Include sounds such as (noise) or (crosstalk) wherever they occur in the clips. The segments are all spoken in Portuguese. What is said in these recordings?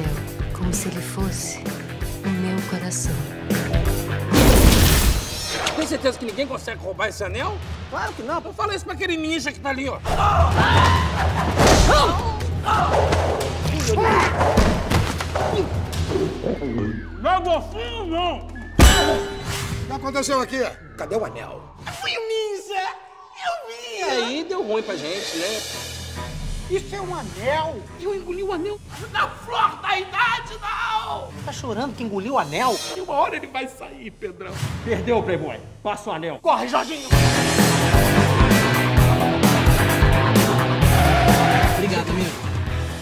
anel, como se ele fosse o meu coração. Tem certeza que ninguém consegue roubar esse anel? Claro que não. Então Eu falar isso pra aquele ninja que tá ali, ó. Leva é fundo, não! O que aconteceu aqui? Cadê o anel? Fui o ninja! Eu vi! E aí deu ruim pra gente, né? Isso é um anel! Eu engoli o anel na flor da idade, não! Tá chorando que engoliu o anel? E uma hora ele vai sair, Pedrão. Perdeu o Playboy. Passa o anel. Corre, Jorginho! Obrigado, amigo.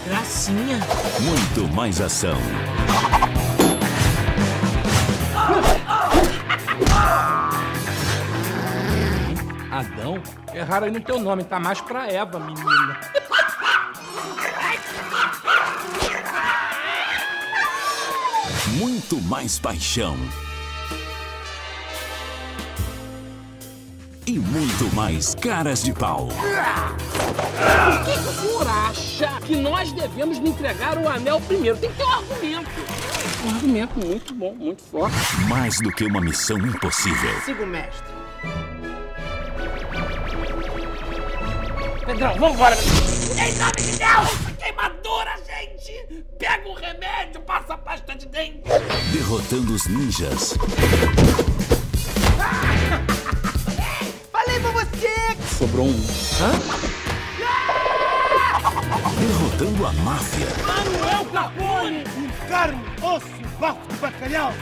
Gracinha. Muito mais ação. Adão? Erraram aí no teu nome, tá mais pra Eva, menina. Muito mais paixão. E muito mais caras de pau. Por que, que o senhor acha que nós devemos lhe entregar o anel primeiro? Tem que ter um argumento. Um argumento muito bom, muito forte. Mais do que uma missão impossível. Siga o mestre. Pedrão, vambora. Em nome de Deus! Pega o remédio, passa a pasta de dente. Derrotando os ninjas. (laughs) Falei pra você! Sobrou um. Derrotando a máfia. Manuel Capone! Carne, osso, bafo de bacalhau!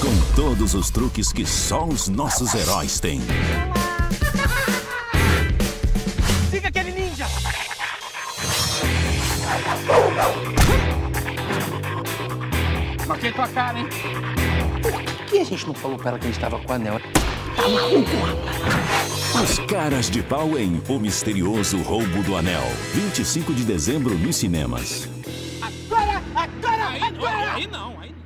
Com todos os truques que só os nossos heróis têm. Marquei tua cara, hein? Por que a gente não falou pra ela que a gente tava com o anel? Os caras de pau em O Misterioso Roubo do Anel. 25 de dezembro nos cinemas. Agora, agora, Aí não, agora! aí não, aí não.